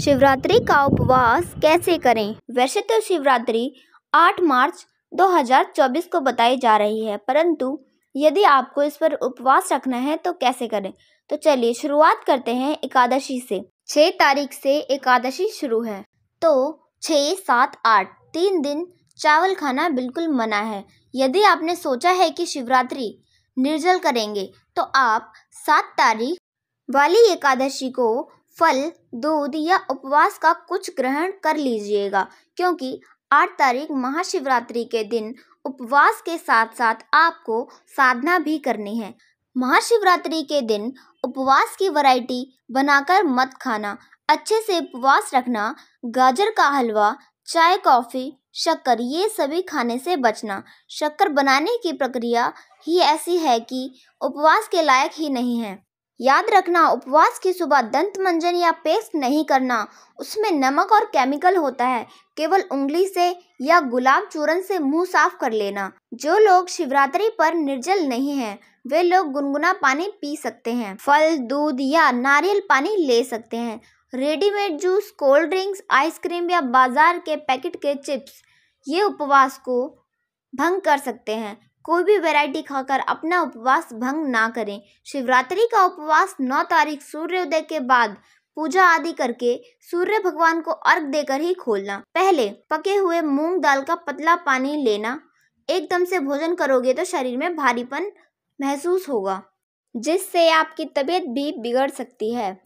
शिवरात्रि का उपवास कैसे करें? वैसे तो शिवरात्रि 8 मार्च 2024 को बताई जा रही है परंतु यदि आपको इस पर उपवास रखना है तो कैसे करें? तो चलिए शुरुआत करते हैं एकादशी से। 6 तारीख से एकादशी शुरू है। तो 6, 7, 8 तीन दिन चावल खाना बिल्कुल मना है। यदि आपने सोचा है कि शिवरात्रि निर्जल करेंगे तो आप सात तारीख वाली एकादशी को फल, दूध या उपवास का कुछ ग्रहण कर लीजिएगा, क्योंकि आठ तारीख महाशिवरात्रि के दिन उपवास के साथ साथ आपको साधना भी करनी है। महाशिवरात्रि के दिन उपवास की वैरायटी बनाकर मत खाना, अच्छे से उपवास रखना, गाजर का हलवा, चाय, कॉफ़ी, शक्कर, ये सभी खाने से बचना। शक्कर बनाने की प्रक्रिया ही ऐसी है कि उपवास के लायक ही नहीं है। याद रखना, उपवास की सुबह दंत, मंजन या पेस्ट नहीं करना। उसमें नमक और केमिकल होता है। केवल उंगली से या गुलाब चूरन से मुँह साफ़ कर लेना। जो लोग शिवरात्रि पर निर्जल नहीं हैं, वे लोग गुनगुना पानी पी सकते हैं। फल, दूध या नारियल पानी ले सकते हैं। Readymade juice, cold drinks, ice cream या बाज़ार के पैकेट के चिप्स, ये उपवास को भंग कर सकते हैं। कोई भी वैरायटी खाकर अपना उपवास भंग ना करें। शिवरात्रि का उपवास 9 तारीख सूर्योदय के बाद पूजा आदि करके सूर्य भगवान को अर्घ देकर ही खोलना। पहले पके हुए मूंग दाल का पतला पानी लेना। एकदम से भोजन करोगे तो शरीर में भारीपन महसूस होगा, जिससे आपकी तबीयत भी बिगड़ सकती है।